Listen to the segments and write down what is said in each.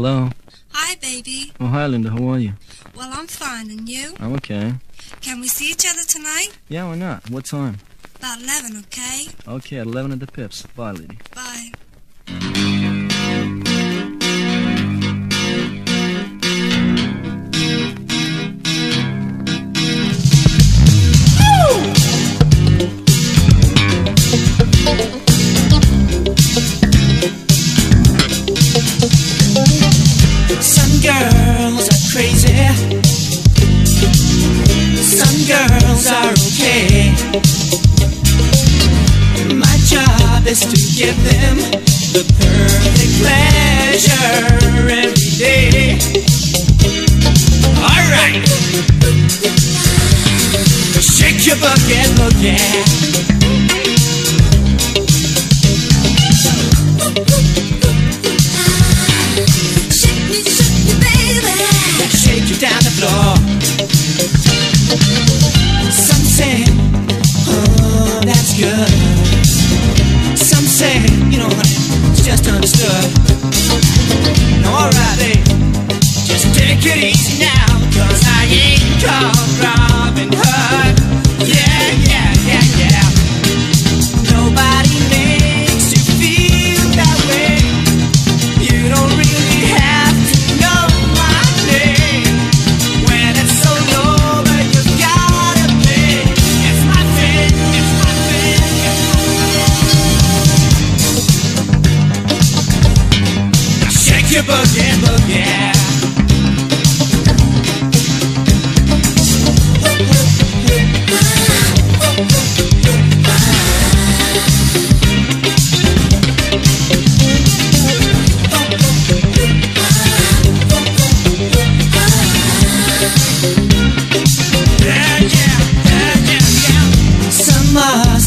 Hello. Hi, baby. Oh, hi, Linda. How are you? Well, I'm fine, and you? I'm okay. Can we see each other tonight? Yeah, why not? What time? About 11, okay? Okay, at 11 at the Pips. Bye, lady. Bye. Crazy. Some girls are okay. My job is to give them the perfect pleasure every day. Alright. Shake your bucket, boogie. You down the floor. Some say, oh, that's good. Some say, you know, it's just understood. Now, alright, babe, just take it easy now, cause I ain't called Robin Hood.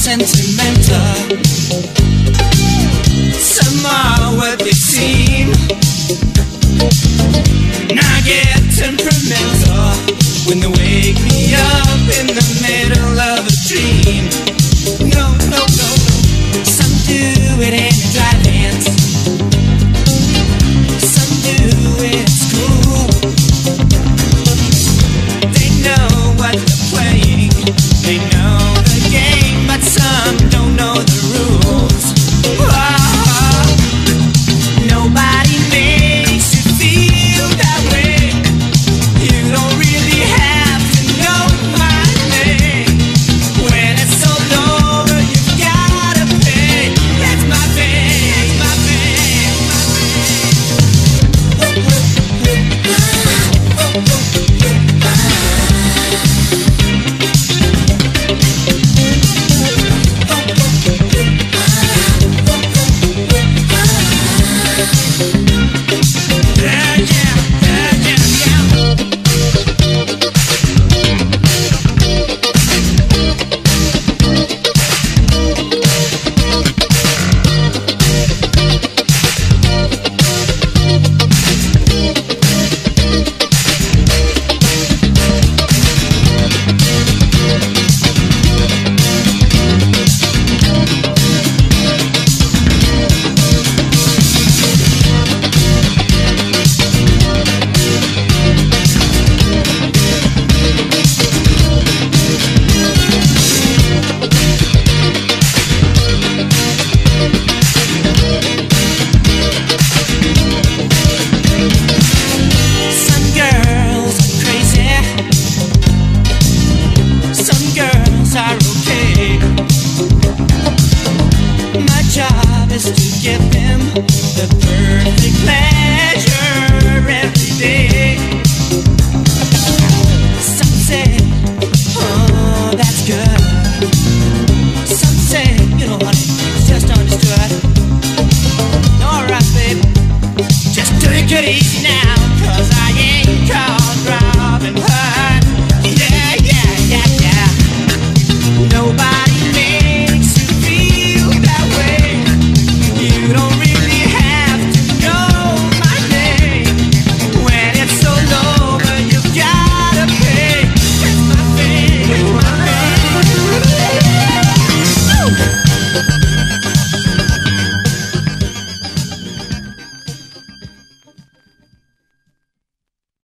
Sentimental. Some are what they seem. When they